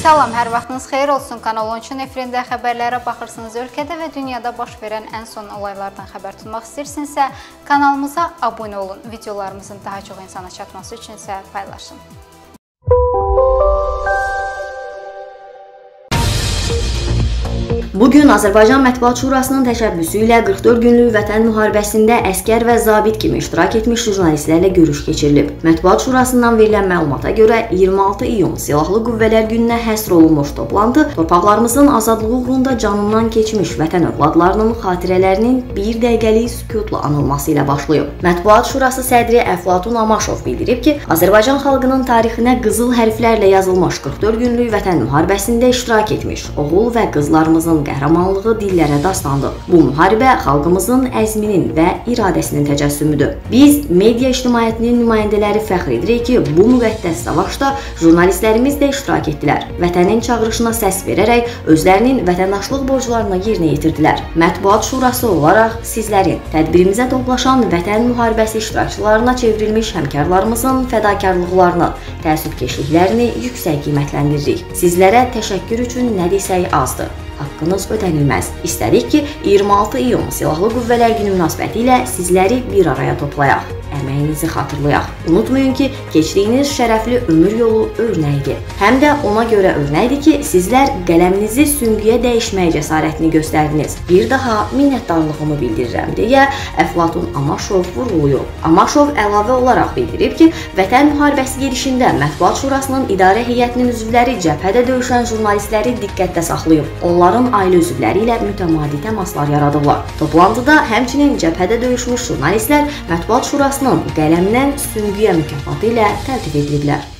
Salam, hər vaxtınız xeyir olsun. Kanal 13-ün efirində xəbərlərə baxırsınız. Ölkədə və dünyada baş verən ən son olaylardan xəbər tutmaq istəyirsinizsə, kanalımıza abunə olun. Videolarımızın daha çox insana çatması üçün isə paylaşın. Bu gün Azərbaycan Mətbuat Şurasının təşəbbüsü ilə 44 günlük Vətən müharibəsində əskər və zabit kimi iştirak etmiş jurnalistlərlə görüş keçirilib. Mətbuat Şurasından verilən məlumata görə 26 iyun Silahlı Qüvvələr gününə həsr olunmuş toplantı torpaqlarımızın azadlığı uğrunda canından keçmiş vətən övladlarının xatirələrinin bir dəqiqəlik sükutla anılması ilə başlayıb. Mətbuat Şurası sədri Əflatun Amaşov bildirib ki, Azərbaycan xalqının tarixinə qızıl hərflərlə yazılmış 44 günlük vətən müharibəsində iştirak etmiş oğul və qızlarımızın qəhrəmanlığı dillərə dastandır. Bu müharibə xalqımızın əzminin və iradəsinin təcəssümüdür. Biz media ictimaiyyətinin nümayəndələri fəxr edirik ki, bu müqəddəs savaşda jurnalistlərimiz də iştirak etdilər. Vətənin çağırışına səs verərək özlərinin vətəndaşlıq borclarını yerinə yetirdilər. Mətbuat Şurası olaraq sizlərin tədbirimizə toplaşan vətən müharibəsi iştirakçılarına çevrilmiş həmkarlarımızın fədakarlıqlarını, təəssübkeşliklərini yüksək qiymətləndiririk. Sizlərə təşəkkür üçün nə desək azdır haqqınız ödənilməz. İstədik ki, 26 iyun Silahlı Qüvvələr Günü münasibətilə sizləri bir araya toplayaq əməyinizi xatırlayaq. Unutmayın ki, keçdiyiniz şərəfli ömür yolu örnəyidir. Həm də ona görə örnəkdir ki, sizlər qələminizi süngüyə dəyişməyə cəsarətini göstərdiniz. Bir daha minnətdarlığımı bildirirəm deyə Əflatun Amaşov vurğulayıb. Amaşov əlavə olaraq bildirib ki, Vətən müharibəsi gedişində Mətbuat Şurasının idarə heyətinin üzvləri cəbhədə döyüşən jurnalistləri diqqətdə saxlayıb. Onların ailə üzvləri ilə mütəmadi təmaslar yaradıblar. Toplantıda həmçinin cəbhədə döyüşmüş jurnalistlər Mətbuat Şurası Şurasının qələmdən sürgüyə mükafatı ilə təltif ediliblər.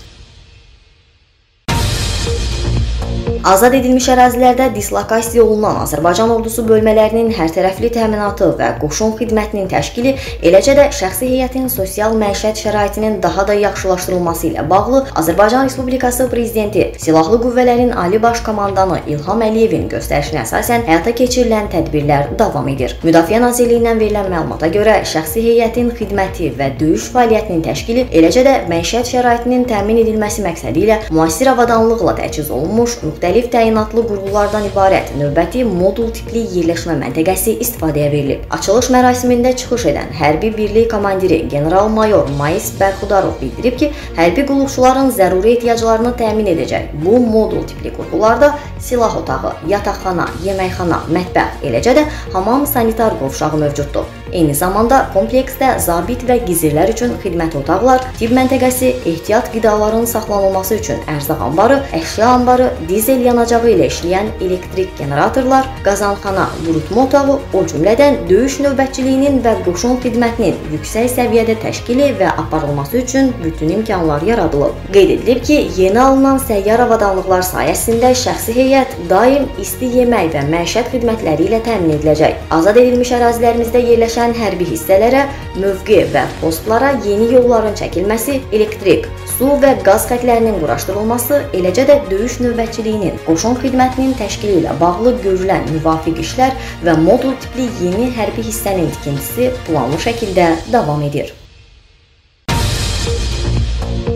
Azad edilmiş ərazilərdə dislokasiya olunan Azərbaycan ordusu bölmələrinin hərtərəfli təminatı və qoşun xidmətinin təşkili, eləcə də şəxsi heyətin sosial məişət şəraitinin daha da yaxşılaşdırılması ilə bağlı Azərbaycan Respublikası prezidenti Silahlı Qüvvələrin Ali Baş Komandanı İlham Əliyevin göstərişinə əsasən həyata keçirilən tədbirlər davam edir. Müdafiə Nazirliyindən verilən məlumata görə şəxsi heyətin xidməti və döyüş fəaliyyətinin təşkili, eləcə də məişət şəraitinin təmin edilməsi məqsədi ilə müasir avadanlıqla təchiz olunmuş müxtəlif müxtəlif təyinatlı qurğulardan ibarət növbəti modul tipli yerləşmə məntəqəsi istifadəyə verilib. Açılış mərasimində çıxış edən hərbi birlik komandiri general-mayor Mais Bərxudarov bildirib ki, hərbi qulluqçuların zəruri ehtiyaclarını təmin edəcək bu modul tipli qurğularda silah otağı, yataqxana, yeməkxana, mətbəx, eləcə də hamam sanitar qovşağı mövcuddur. Eyni zamanda kompleksdə zabit və gizirlər üçün xidmət otaqlar, tibb məntəqəsi, ehtiyat qidaların saxlanılması üçün ərzaq anbarı, əşya anbarı, dizel yanacağı ilə işləyən elektrik generatorlar, qazanxana, qurutma otağı, o cümlədən döyüş növbətçiliyinin və qoşun xidmətinin yüksək səviyyədə təşkili və aparılması üçün bütün imkanlar yaradılıb. Qeyd edilib ki, yeni alınan səyyar avadanlıqlar sayəsində şəxsi heyət daim isti yemək və məişət xidmətləri ilə təmin ediləcək. Azad edilmiş ərazilərimizdə yerləşən yerləşən hərbi hissələrə, mövqe və postlara yeni yolların çəkilməsi, elektrik, su və qaz xətlərinin quraşdırılması, eləcə də döyüş növbətçiliyinin, qoşun xidmətinin təşkili ilə bağlı görülən müvafiq işlər və modul tipli yeni hərbi hissənin tikintisi planlı şəkildə davam edir.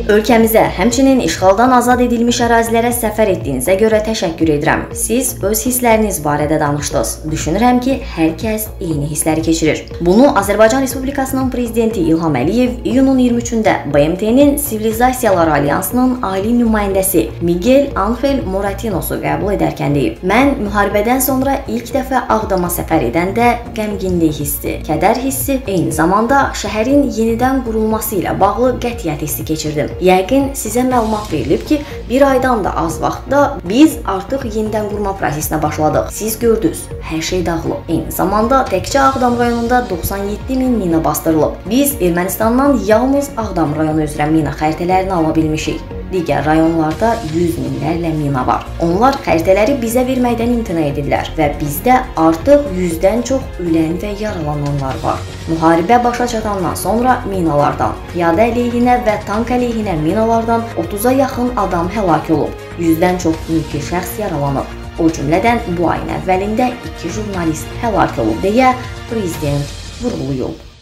Ölkəmizə, həmçinin işğaldan azad edilmiş ərazilərə səfər etdiyinizə görə təşəkkür edirəm. Siz öz hissləriniz barədə danışdınız. Düşünürəm ki, hər kəs eyni hissləri keçirir. Bunu Azərbaycan Respublikasının prezidenti İlham Əliyev iyunun 23-də BMT-nin Sivilizasiyalar Alyansının ali nümayəndəsi Miguel Angel Moratinos-u qəbul edərkən deyib. Mən müharibədən sonra ilk dəfə Ağdama səfər edəndə qəmginlik hissi, kədər hissi, eyni zamanda şəhərin yenidən qurulması ilə bağlı qətiyyət hissi keçirdim. Yəqin sizə məlumat verilib ki, bir aydan da az vaxtda biz artıq yenidən qurma prosesinə başladıq. Siz gördünüz, hər şey dağılıb. Eyni zamanda təkcə Ağdam rayonunda 97 min mina bastırılıb. Biz Ermənistandan yalnız Ağdam rayonu üzrə mina xəritələrini ala bilmişik. Digər rayonlarda 100 minlərlə mina var. Onlar xəritələri bizə verməkdən imtina edirlər və bizdə artıq 100-dən çox ölən və yaralananlar var. Müharibə başa çatandan sonra minalardan, piyada əleyhinə və tank əleyhinə minalardan 30-a yaxın adam həlak olub. 100-dən çox mülki şəxs yaralanıb. O cümlədən bu ayın əvvəlində 2 jurnalist həlak olub deyə prezident vurğulayıb.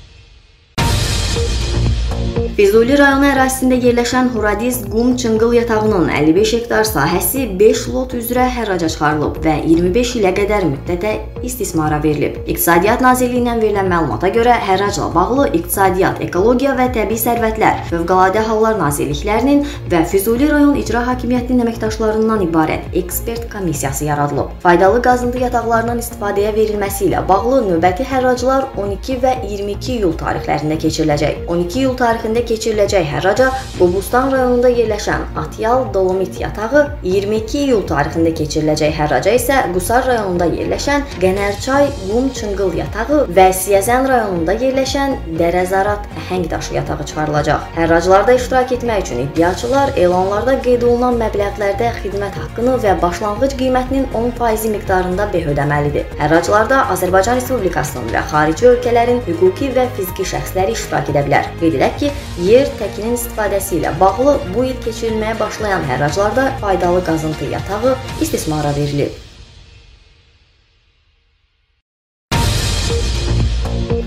Füzuli rayonu ərazisində yerləşən Horadiz qum çınqıl yatağının 55 hektar sahəsi 5 lot üzrə hərraca çıxarılıb və 25 ilə qədər müddətə istismara verilib. İqtisadiyyat Nazirliyindən verilən məlumata görə hərracla bağlı İqtisadiyyat, Ekologiya və Təbii Sərvətlər, Fövqəladə Hallar Nazirliklərinin və Füzuli rayon icra hakimiyyətinin əməkdaşlarından ibarət ekspert komissiyası yaradılıb. Faydalı qazıntı yataqlarının istifadəyə verilməsi ilə bağlı növbəti hərraclar 12 və 22 iyul tarixlərində keçiriləcək. 12 iyul tarixində keçiriləcək hərraca Qobustan rayonunda yerləşən Atyal Dolomit yatağı, 22 iyul tarixində keçiriləcək hərraca isə Qusar rayonunda yerləşən Qənərçay Qum Çınqıl yatağı və Siyəzən rayonunda yerləşən Dərəzarat Əhəngdaş yatağı çıxarılacaq. Hərraclarda iştirak etmək üçün iddiaçılar elanlarda qeyd olunan məbləğlərdə xidmət haqqını və başlanğıc qiymətinin 10% miqdarında beh ödəməlidir. Hərraclarda Azərbaycan Respublikasının və xarici ölkələrin hüquqi və fiziki şəxsləri iştirak edə bilər. Qeyd edək ki, yer təkinin istifadəsi ilə bağlı bu il keçirilməyə başlayan hərraclarda faydalı qazıntı yatağı istismara verilib.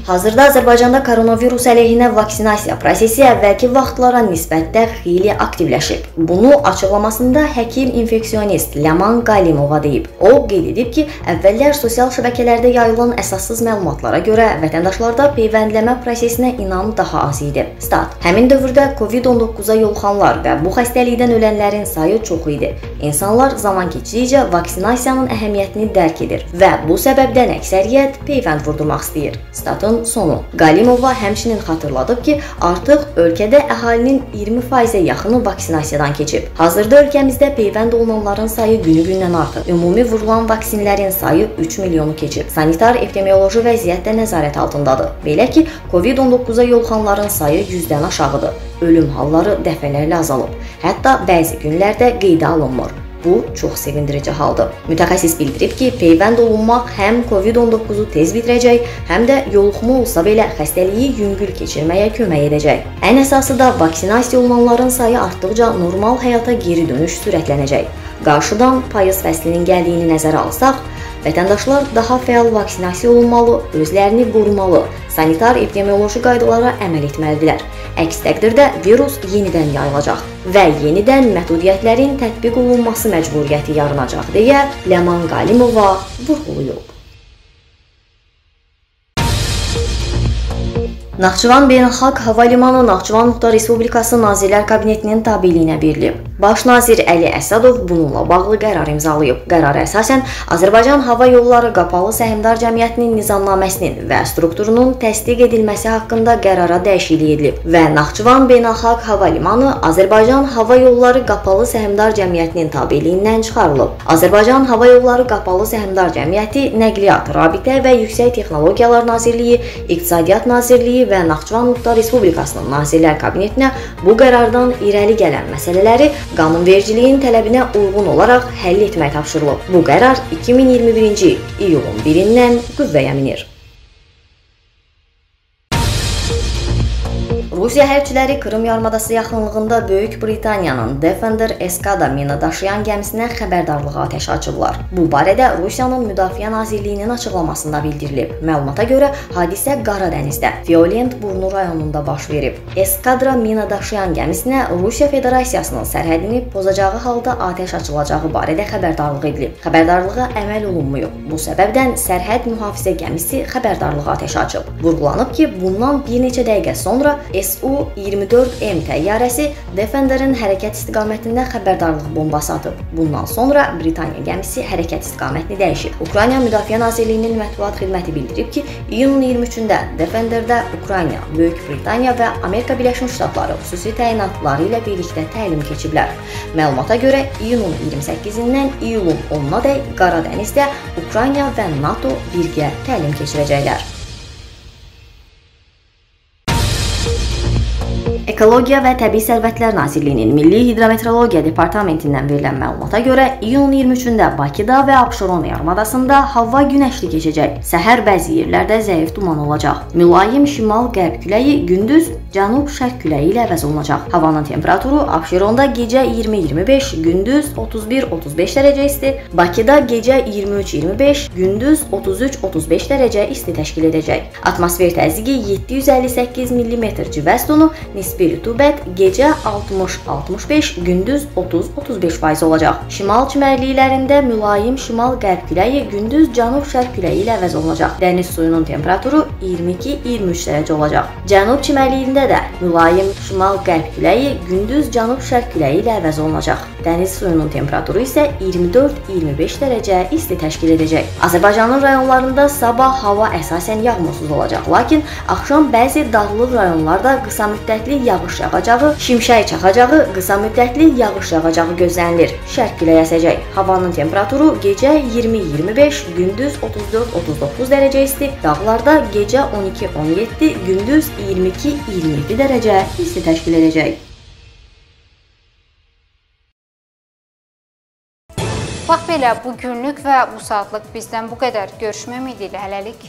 Hazırda Azərbaycanda koronavirus əleyhinə vaksinasiya prosesi əvvəlki vaxtlara nisbətdə xeyli aktivləşib. Bunu açıqlamasında həkim infeksionist Ləman Qalimova deyib. O qeyd edib ki, əvvəllər sosial şəbəkələrdə yayılan əsassız məlumatlara görə vətəndaşlarda peyvəndləmə prosesinə inam daha az idi. Stat: Həmin dövrdə COVID-19-a yoluxanlar və bu xəstəlikdən ölənlərin sayı çox idi. İnsanlar zaman keçdikcə vaksinasiyanın əhəmiyyətini dərk edir və bu səbəbdən əksəriyyət peyvənd vurdurmaq istəyir. Statın yılın sonu. Qalimova həmçinin xatırladıb ki, artıq ölkədə əhalinin 20%-ə yaxını vaksinasiyadan keçib. Hazırda ölkəmizdə peyvənd olunanların sayı günü-gündən artır. Ümumi vurulan vaksinlərin sayı 3 milyonu keçib. Sanitar epidemioloji vəziyyət də nəzarət altındadır. Belə ki, COVID-19-a yoluxanların sayı 100-dən aşağıdır. Ölüm halları dəfələrlə azalıb. Hətta bəzi günlərdə qeydə alınmır. Bu çox sevindirici haldır. Mütəxəssis bildirib ki, peyvənd olunmaq həm COVID-19-u tez bitirəcək, həm də yoluxma olsa belə xəstəliyi yüngül keçirməyə kömək edəcək. Ən əsası da vaksinasiya olunanların sayı artdıqca normal həyata geri dönüş sürətlənəcək. Qarşıdan payız fəslinin gəldiyini nəzərə alsaq, vətəndaşlar daha fəal vaksinasiya olunmalı, özlərini qorumalı, sanitar epidemioloji qaydalara əməl etməlidirlər. Əks təqdirdə virus yenidən yayılacaq və yenidən məhdudiyyətlərin tətbiq olunması məcburiyyəti yaranacaq deyə Ləman Qalimova vurğulayıb. Naxçıvan Beynəlxalq Hava Limanı Naxçıvan Muxtar Respublikası Nazirlər Kabinetinin tabeliyinə verilib. Baş nazir Əli Əsədov bununla bağlı qərar imzalayıb. Qərara əsasən Azərbaycan Hava Yolları Qapalı Səhmdar Cəmiyyətinin nizamnaməsinin və strukturunun təsdiq edilməsi haqqında qərara dəyişiklik edilib və Naxçıvan Beynəlxalq Hava Limanı Azərbaycan Hava Yolları Qapalı Səhmdar Cəmiyyətinin tabeliyindən çıxarılıb. Azərbaycan Hava Yolları Qapalı Səhmdar Cəmiyyəti Nəqliyyat, Rabitə və Yüksək Texnologiyalar Nazirliyi, İqtisadiyyat Nazirliyi və Naxçıvan Muxtar Respublikasının Nazirlər Kabinetinə bu qərardan irəli gələn məsələləri qanunvericiliyin tələbinə uyğun olaraq həll etmək tapşırılıb. Bu qərar 2021-ci iyulun 1-dən qüvvəyə minir. Rusiya hərbçiləri Krım yarımadası yaxınlığında Böyük Britaniyanın Defender Eskada mina daşıyan gəmisinə xəbərdarlıq atəşi açıblar. Bu barədə Rusiyanın Müdafiə Nazirliyinin açıqlamasında bildirilib. Məlumata görə hadisə Qara dənizdə, Violent Burnu rayonunda baş verib. Eskadra mina daşıyan gəmisinə Rusiya Federasiyasının sərhədini pozacağı halda atəş açılacağı barədə xəbərdarlıq edilib. Xəbərdarlığa əməl olunmayıb. Bu səbəbdən sərhəd mühafizə gəmisi xəbərdarlıq atəşi açıb. Vurğulanıb ki, bundan bir neçə dəqiqə sonra S Su-24M təyyarəsi Defenderin hərəkət istiqamətində xəbərdarlıq bombası atıb. Bundan sonra Britaniya gəmisi hərəkət istiqamətini dəyişib. Ukrayna Müdafiə Nazirliyinin mətbuat xidməti bildirib ki, iyunun 23-də Defenderdə Ukrayna, Böyük Britaniya və Amerika Birləşmiş Ştatları xüsusi təyinatları ilə birlikdə təlim keçiblər. Məlumata görə iyunun 28-dən iyulun 10-na dək Qara dənizdə Ukrayna və NATO birgə təlim keçirəcəklər. Ekologiya və Təbii Sərvətlər Nazirliyinin Milli Hidrometeorologiya Departamentindən verilən məlumata görə iyunun 23-də Bakıda və Abşeron yarımadasında hava günəşli keçəcək. Səhər bəzi yerlərdə zəif duman olacaq. Mülayim şimal-qərb küləyi gündüz cənub-şərq küləyi ilə əvəz olunacaq. Havanın temperaturu Abşeronda gecə 20-25, gündüz 31-35 dərəcə isti, Bakıda gecə 23-25, gündüz 33-35 dərəcə isti təşkil edəcək. Atmosfer təzyiqi 758 mm civəz tonu, nisbi rütubət gecə 60-65, gündüz 30-35% olacaq. Şimal çimərliklərində mülayim şimal-qərb küləyi, gündüz cənub-şərq küləyi ilə əvəz olunacaq. Dəniz suyunun temperaturu 22-23 dərəcə olacaq. Cənub çimərliyində də mülayim şimal-qərb küləyi, gündüz cənub-şərq küləyi ilə əvəz olunacaq. Dəniz suyunun temperaturu isə 24-25 dərəcə isti təşkil edəcək. Azərbaycanın rayonlarında sabah hava əsasən yağmursuz olacaq, lakin axşam bəzi dağlıq rayonlarda qısa müddətli yağış yağacağı, şimşək çaxacağı, qısa müddətli yağış yağacağı gözlənilir. Şərq küləyi əsəcək. Havanın temperaturu gecə 20-25, gündüz 34-39 dərəcə isti, dağlarda gecə 12-17, gündüz 22-27 dərəcə isti təşkil edəcək. Bax belə bu günlük və bu saatlıq bizdən bu qədər. Görüşmək ümidi ilə hələlik.